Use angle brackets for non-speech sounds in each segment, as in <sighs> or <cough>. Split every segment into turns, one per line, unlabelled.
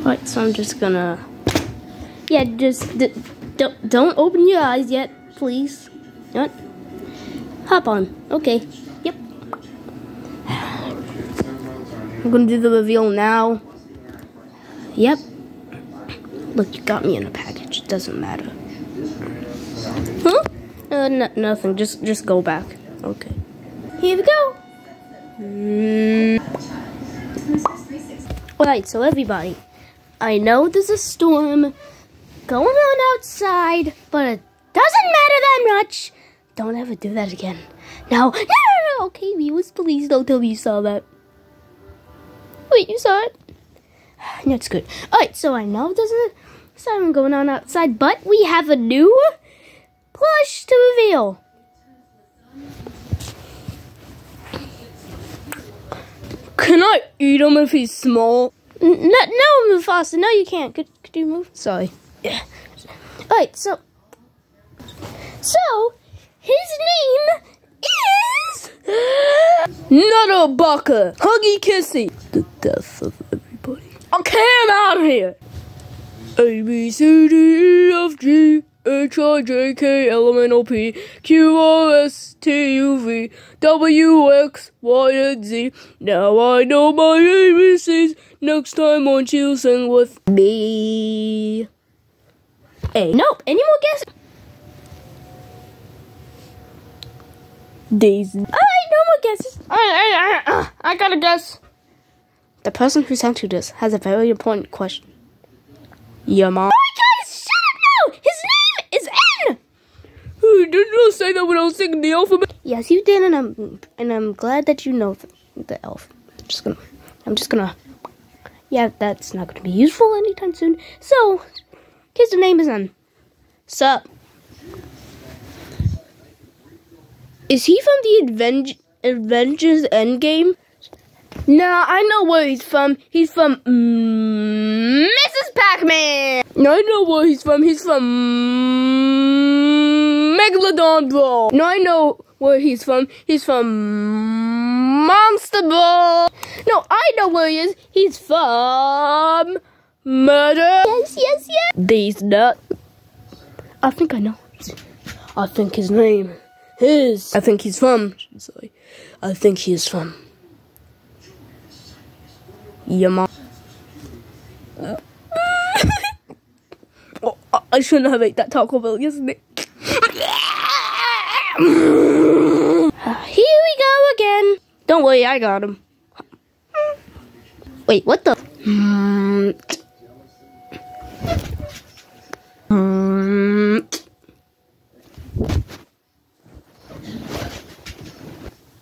Alright, so I'm just gonna. Yeah, just don't don't open your eyes yet, please. What? Hop on. Okay. Yep. I'm gonna do the reveal now. Yep. Look, you got me in a package. It doesn't matter. Huh? Uh, nothing. Just just go back. Okay. Here we go. Mm. Alright, so everybody, I know there's a storm going on outside, but it doesn't matter that much. Don't ever do that again. No, no, no, no. Okay, viewers, please don't tell me you saw that. Wait, you saw it? <sighs> That's good. Alright, so I know there's a siren going on outside, but we have a new plush to reveal.
Can I eat him if he's small?
N- No, no, Mufasa, no, you can't. Could, could you move? Sorry. Yeah. Alright, so. So, his name is.
Nutterbaka, Huggy Kissy. The death of everybody. Okay, I'm out of here. A B C D E F G H I J K L M N O P Q R S T U V W X Y and Z. Now I know my ABCs. Next time won't you sing with me?
A. Nope, any more guesses?
Daisy.
Alright, no more guesses.
I, I, I, I gotta guess.
The person who sent you this has a very important question.
Your mom.
Oh Alright, guys, shut up now! His name is N!
You did not say that when I was singing the alphabet.
Yes, you did, and I'm and I'm glad that you know the, the elf. I'm just gonna, I'm just gonna. Yeah, that's not gonna be useful anytime soon. So, his name is N.
Sup? Is he from the Aven- Avengers Endgame? Nah, I know where he's from. He's from mm, Mrs. Pac-Man. No, I know where he's from. He's from mm, Megalodon Bro. No, I know where he's from. He's from Monster Ball. No, I know where he is. He's from Murder.
Yes, yes, yes.
These nut. I think I know. I think his name is. I think he's from. Sorry. I think he is from. Your mom. <laughs> oh, I- I shouldn't have ate that Taco Bell yesterday.
Here we go again.
Don't I got him.
Wait, what the?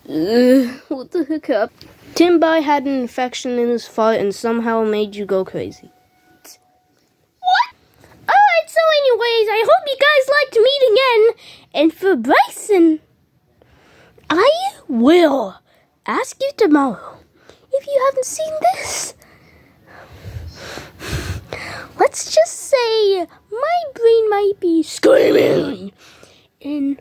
Ugh, what the heck up? Timbai had an infection in his foot and somehow made you go crazy.
What? Oh, Alright, so anyways, I hope you guys liked meeting again. And for Bryson, I will ask you tomorrow if you haven't seen this. Let's just say my brain might be screaming in.